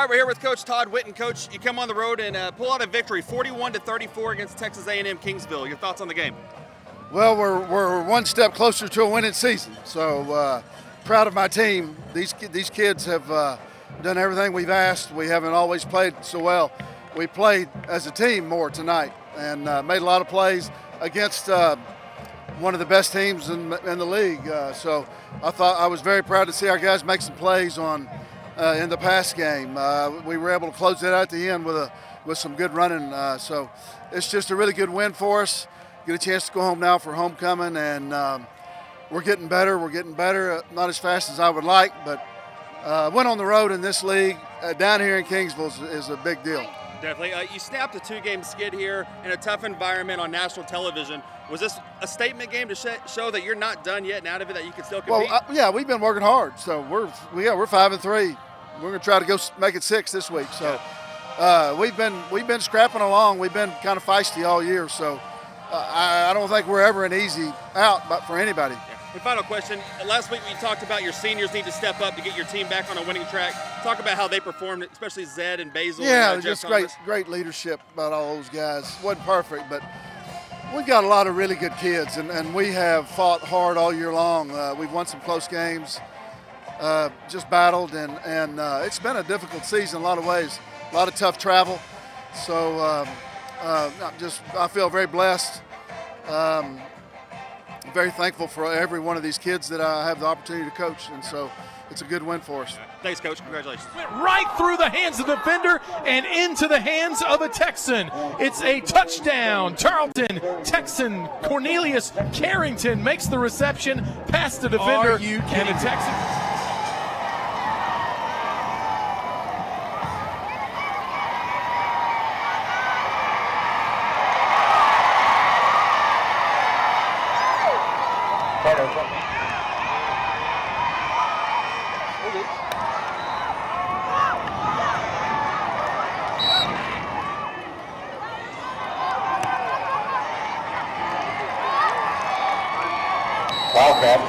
All right, we're here with Coach Todd Whitten. Coach, you come on the road and uh, pull out a victory, 41 to 34 against Texas A&M Kingsville. Your thoughts on the game? Well, we're, we're one step closer to a winning season. So uh, proud of my team. These these kids have uh, done everything we've asked. We haven't always played so well. We played as a team more tonight and uh, made a lot of plays against uh, one of the best teams in, in the league. Uh, so I thought I was very proud to see our guys make some plays on uh, in the pass game. Uh, we were able to close it out at the end with a with some good running. Uh, so it's just a really good win for us. Get a chance to go home now for homecoming, and um, we're getting better. We're getting better. Uh, not as fast as I would like, but uh, went on the road in this league uh, down here in Kingsville is, is a big deal. Definitely. Uh, you snapped a two-game skid here in a tough environment on national television. Was this a statement game to sh- show that you're not done yet and out of it, that you can still compete? Well, yeah, we've been working hard. So we're yeah, we're five and three. We're going to try to go make it six this week. So uh, we've been we've been scrapping along. We've been kind of feisty all year. So uh, I, I, don't think we're ever an easy out, but for anybody. Yeah. And final question. Last week we talked about your seniors need to step up to get your team back on a winning track. Talk about how they performed, especially Zed and Basil. Yeah, and, uh, just great, great leadership about all those guys. wasn't perfect, but we've got a lot of really good kids, and, and we have fought hard all year long. Uh, we've won some close games, uh, just battled, and and uh, it's been a difficult season in a lot of ways. A lot of tough travel, so um, uh, just I feel very blessed. Um, very thankful for every one of these kids that I have the opportunity to coach, and so it's a good win for us. Thanks, Coach. Congratulations. Went right through the hands of the defender and into the hands of a Texan. It's a touchdown. Tarleton Texan Cornelius Carrington makes the reception past the defender. Are you and the Texan.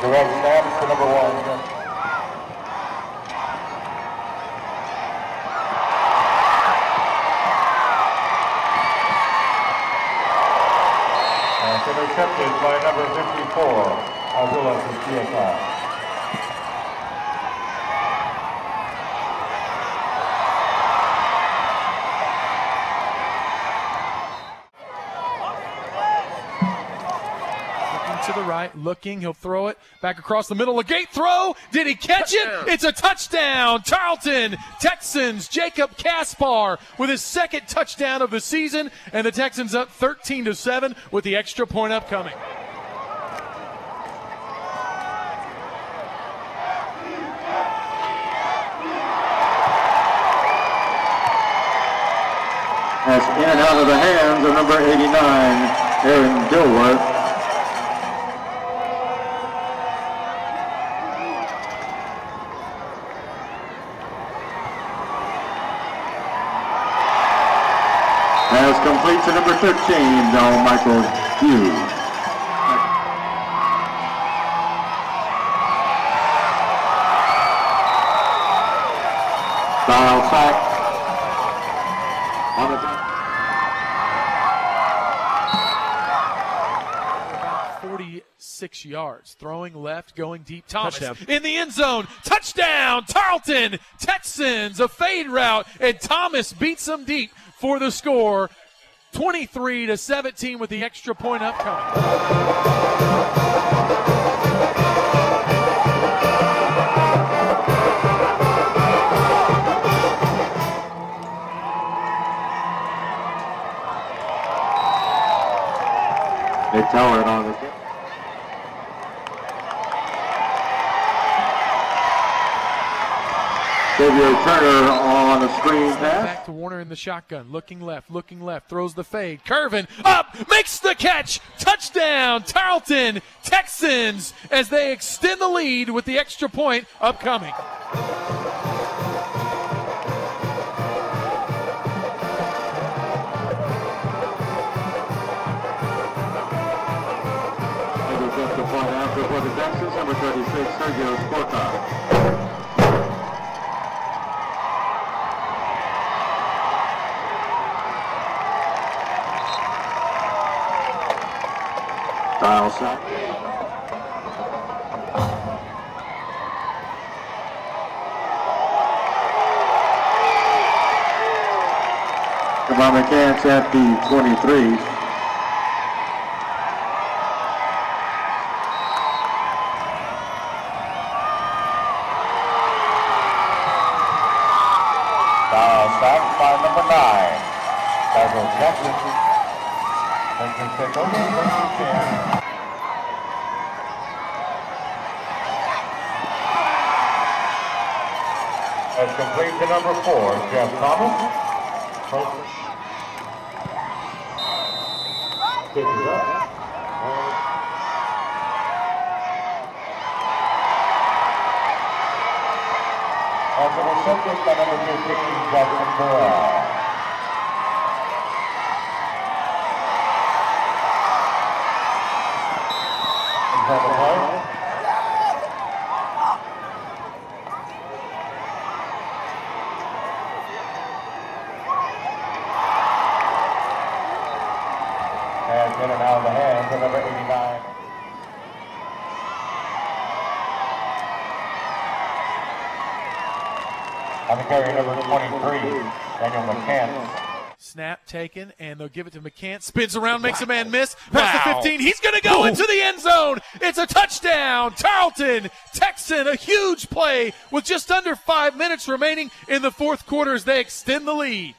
Direct snap to number one. And intercepted by number 54, Azula from to the right, looking. He'll throw it back across the middle. A gate throw. Did he catch it? It's a touchdown. Tarleton Texans. Jacob Caspar with his second touchdown of the season, and the Texans up 13 to seven with the extra point upcoming. That's in and out of the hands of number 89, Aaron Dilworth. As complete to number 13, Don Michael Hughes. Style sack. On About 46 yards. Throwing left, going deep. Thomas Touchdown. in the end zone. Touchdown, Tarleton Texans. A fade route, and Thomas beats them deep for the score. 23 to 17 with the extra point upcoming. They tell it on the Xavier Turner on a screen pass. Back to Warner in the shotgun. Looking left, looking left. Throws the fade. Curvin up. Makes the catch. Touchdown. Tarleton Texans as they extend the lead with the extra point upcoming. Maybe just a point after for the Texans, number 36, Sergio Sporta. Sack. Kabama Cats at the 23. Foul sack by number nine. Basil Jackson. Jackson take over, brings his chin. That's complete to number four, Jeff Thomas. Picks it up. And the recipient by number 15, Jackson Burrell. Is that the play? And in and out of the hands of number 89. On the carry, number 23, Daniel McCants. Snap taken, and they'll give it to McCants. Spins around, makes a man miss. Past Wow. the 15. He's going to go into the end zone. It's a touchdown. Tarleton, Texan, a huge play with just under five minutes remaining in the fourth quarter as they extend the lead.